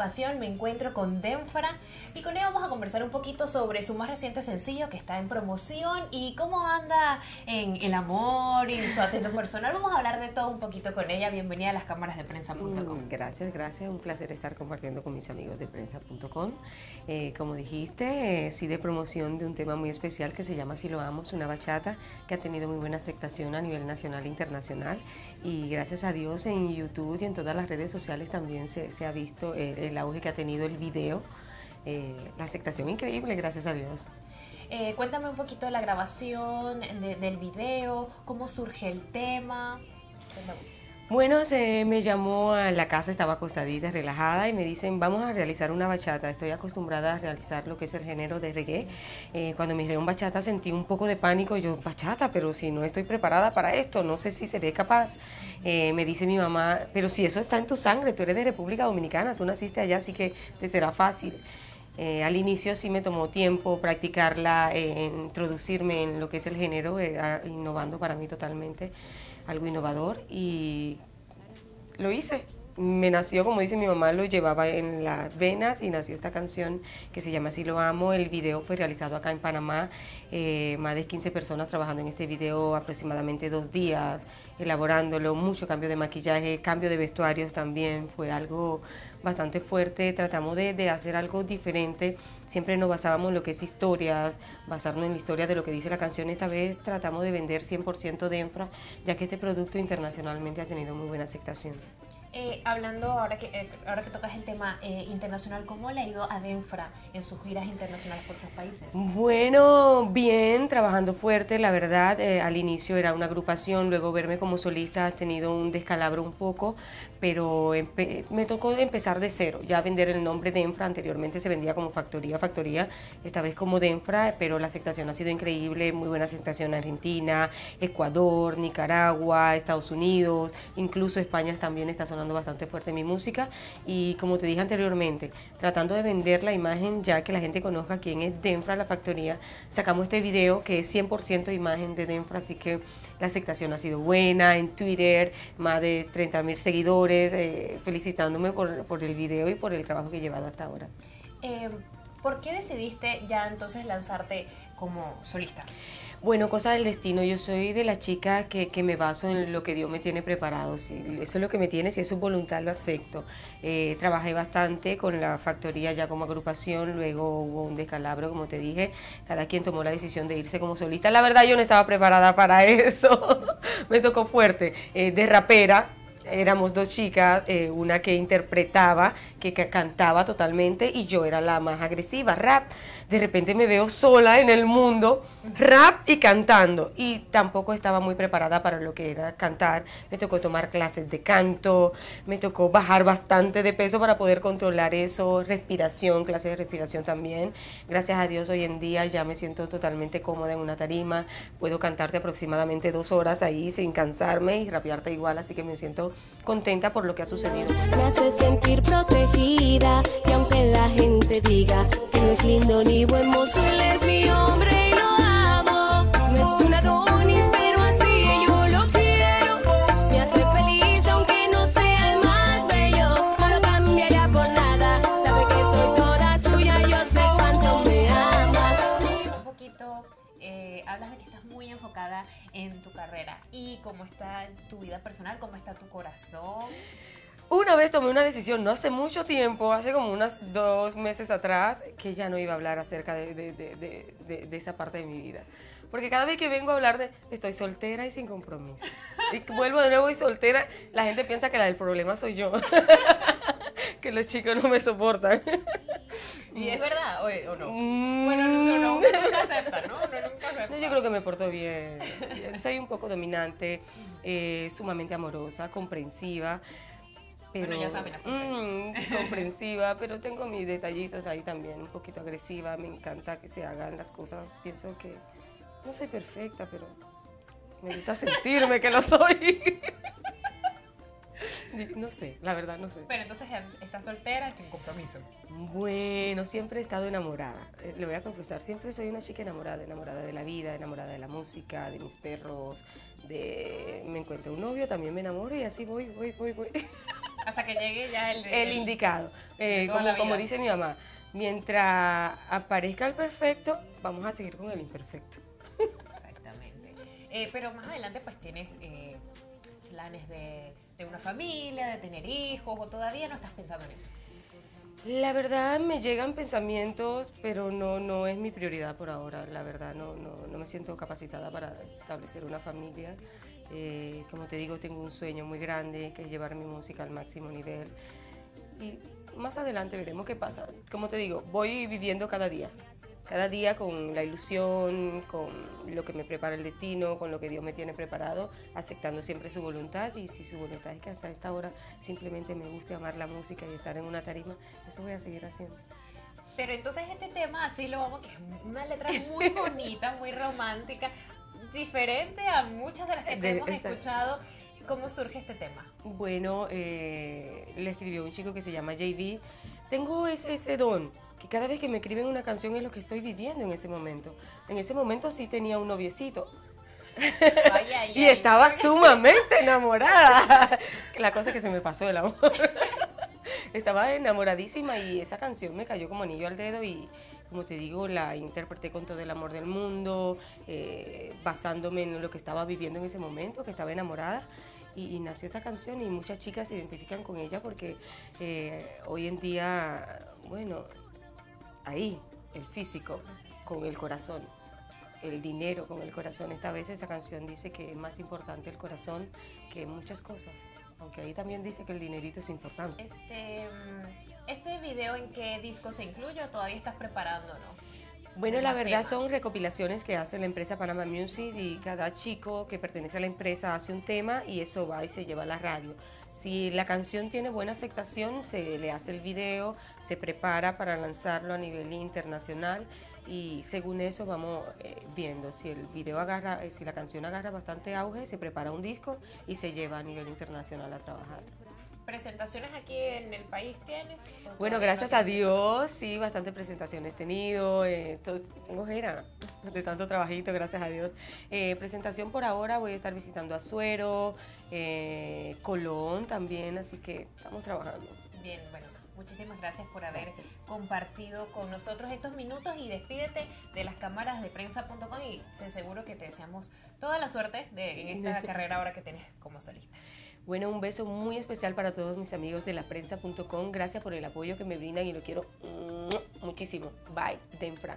ocasión me encuentro con Denfra y con ella vamos a conversar un poquito sobre su más reciente sencillo que está en promoción y cómo anda en el amor y su atento personal. Vamos a hablar de todo un poquito con ella. Bienvenida a las cámaras de prensa.com. Mm, gracias, gracias. Un placer estar compartiendo con mis amigos de prensa.com. Eh, como dijiste, eh, sí de promoción de un tema muy especial que se llama Si lo amo, una bachata que ha tenido muy buena aceptación a nivel nacional e internacional y gracias a Dios en YouTube y en todas las redes sociales también se, ha visto el, auge que ha tenido el video, eh, la aceptación increíble, gracias a Dios. Eh, cuéntame un poquito de la grabación del video, cómo surge el tema. Bueno, se me llamó a la casa, estaba acostadita, relajada y me dicen, vamos a realizar una bachata. Estoy acostumbrada a realizar lo que es el género de reggae. Eh, cuando me un bachata sentí un poco de pánico. Yo, bachata, pero si no estoy preparada para esto, no sé si seré capaz. Eh, me dice mi mamá, pero si eso está en tu sangre, tú eres de República Dominicana, tú naciste allá, así que te será fácil. Eh, al inicio sí me tomó tiempo practicarla, introducirme en lo que es el género, innovando para mí totalmente algo innovador y lo hice. Me nació, como dice mi mamá, lo llevaba en las venas y nació esta canción que se llama Así lo amo. El video fue realizado acá en Panamá, eh, más de 15 personas trabajando en este video aproximadamente dos días, elaborándolo, mucho cambio de maquillaje, cambio de vestuarios también, fue algo bastante fuerte, tratamos de, de, hacer algo diferente, siempre nos basábamos en lo que es historias, basarnos en la historia de lo que dice la canción, esta vez tratamos de vender 100% de infra, ya que este producto internacionalmente ha tenido muy buena aceptación. Eh, hablando ahora que eh, ahora que tocas el tema eh, internacional, ¿cómo le ha ido a Denfra en sus giras internacionales por otros países? Bueno, bien, trabajando fuerte, la verdad. al inicio era una agrupación, luego verme como solista ha tenido un descalabro un poco, pero me tocó empezar de cero, ya vender el nombre Denfra. Anteriormente se vendía como Factoría, Factoría, esta vez como Denfra, pero la aceptación ha sido increíble, muy buena aceptación en Argentina, Ecuador, Nicaragua, Estados Unidos, incluso España también está sonando bastante fuerte mi música y como te dije anteriormente, tratando de vender la imagen ya que la gente conozca quién es Denfra la factoría, sacamos este video que es 100% imagen de Denfra, así que la aceptación ha sido buena en Twitter, más de 30 mil seguidores eh, felicitándome por, por, el video y por el trabajo que he llevado hasta ahora. Eh, ¿Por qué decidiste ya entonces lanzarte como solista? Bueno, cosa del destino, yo soy de la chica que, que, me baso en lo que Dios me tiene preparado. Si eso es lo que me tiene, si es su voluntad, lo acepto. Eh, trabajé bastante con la factoría ya como agrupación, luego hubo un descalabro, como te dije, cada quien tomó la decisión de irse como solista. La verdad yo no estaba preparada para eso, me tocó fuerte. Eh, de rapera, éramos dos chicas, eh, una que interpretaba, que, cantaba totalmente y yo era la más agresiva, rap. De repente me veo sola en el mundo, rap y cantando. Y tampoco estaba muy preparada para lo que era cantar. Me tocó tomar clases de canto, me tocó bajar bastante de peso para poder controlar eso, respiración, clases de respiración también. Gracias a Dios hoy en día ya me siento totalmente cómoda en una tarima, puedo cantarte aproximadamente dos horas ahí sin cansarme y rapearte igual, así que me siento contenta por lo que ha sucedido. Me hace sentir protegida y aunque la gente diga que no es lindo ni buen mozo, él es mi hombre y lo amo. No es una enfocada en tu carrera y cómo está tu vida personal, cómo está tu corazón. Una vez tomé una decisión, no hace mucho tiempo, hace como unos dos meses atrás, que ya no iba a hablar acerca de, de, de, de, esa parte de mi vida. Porque cada vez que vengo a hablar de estoy soltera y sin compromiso, y vuelvo de nuevo y soltera, la gente piensa que la del problema soy yo. que los chicos no me soportan. ¿Y es verdad o, no? Mm. Bueno, no, no, uno nunca acepta, ¿no? No, yo creo que me porto bien. Soy un poco dominante, eh, sumamente amorosa, comprensiva. Pero, ya saben, mm, comprensiva, pero tengo mis detallitos ahí también, un poquito agresiva, me encanta que se hagan las cosas, pienso que no soy perfecta, pero me gusta sentirme que lo soy. No sé, la verdad no sé. Pero entonces estás soltera y sin compromiso. Bueno, siempre he estado enamorada. Eh, le voy a confesar, siempre soy una chica enamorada, enamorada de la vida, enamorada de la música, de mis perros, de me encuentro un novio, también me enamoro y así voy, voy, voy, voy. Hasta que llegue ya el, el indicado. Eh, como, dice mi mamá, mientras aparezca el perfecto, vamos a seguir con el imperfecto. Exactamente. Eh, pero más adelante pues tienes eh, planes de, de una familia, de tener hijos, o todavía no estás pensando en eso. La verdad me llegan pensamientos, pero no, no es mi prioridad por ahora. La verdad no, no, no me siento capacitada para establecer una familia. Eh, como te digo, tengo un sueño muy grande que es llevar mi música al máximo nivel. Y más adelante veremos qué pasa. Como te digo, voy viviendo cada día. Cada día con la ilusión, con lo que me prepara el destino, con lo que Dios me tiene preparado, aceptando siempre su voluntad. Y si su voluntad es que hasta esta hora simplemente me guste amar la música y estar en una tarima, eso voy a seguir haciendo. Pero entonces este tema así lo vamos, que es una letra muy bonita, muy romántica, diferente a muchas de las que te hemos exacto. escuchado. ¿Cómo surge este tema? Bueno, eh, le escribió un chico que se llama JD. Tengo ese, ese don, que cada vez que me escriben una canción es lo que estoy viviendo en ese momento. En ese momento sí tenía un noviecito. Y estaba sumamente enamorada. La cosa es que se me pasó el amor. Estaba enamoradísima y esa canción me cayó como anillo al dedo y, como te digo, la interpreté con todo el amor del mundo, eh, basándome en lo que estaba viviendo en ese momento, que estaba enamorada. Y, y nació esta canción y muchas chicas se identifican con ella porque eh, hoy en día, bueno, ahí, el físico con el corazón el dinero con el corazón. Esta vez esa canción dice que es más importante el corazón que muchas cosas. Aunque ahí también dice que el dinerito es importante. Este, mm, ¿Este video en qué disco se incluye o todavía estás preparando, no? Bueno, la verdad temas. son recopilaciones que hace la empresa Panama Music y cada chico que pertenece a la empresa hace un tema y eso va y se lleva a la radio. Si la canción tiene buena aceptación, se le hace el video, se prepara para lanzarlo a nivel internacional y según eso vamos eh, viendo si el video agarra, eh, si la canción agarra bastante auge, se prepara un disco y se lleva a nivel internacional a trabajar. ¿Presentaciones aquí en el país tienes? ¿O Bueno, gracias a? Dios, sí, bastantes presentaciones he tenido. eh, todo- tengo jera de tanto trabajito, gracias a Dios. Eh, presentación por ahora, voy a estar visitando Azuero, eh, Colón también, así que estamos trabajando. Bien, bueno, muchísimas gracias por haber compartido con nosotros estos minutos y despídete de las cámaras de prensa.com y seguro que te deseamos toda la suerte de, en esta carrera ahora que tienes como solista. Bueno, un beso muy especial para todos mis amigos de la prensa.com. Gracias por el apoyo que me brindan y lo quiero muchísimo. Bye, Den Fran.